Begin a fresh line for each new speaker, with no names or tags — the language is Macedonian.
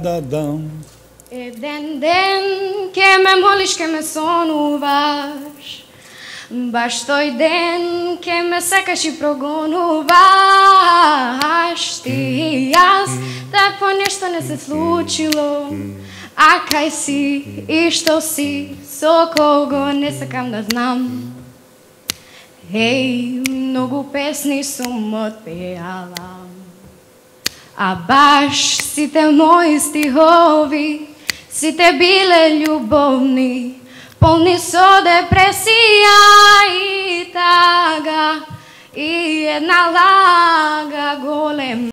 да дам.
Еден ден ке ме молиш, ке ме сонуваш. Баш тој ден ке ме секаш и прогонуваш. Ти и јас, такво нешто не се случило. А кај си и што си, со кого не сакам да знам. Еј, многу песни сум отпејала. А баш сите мои стихови Сите биле љубовни Полни со депресија и тага И една лага голема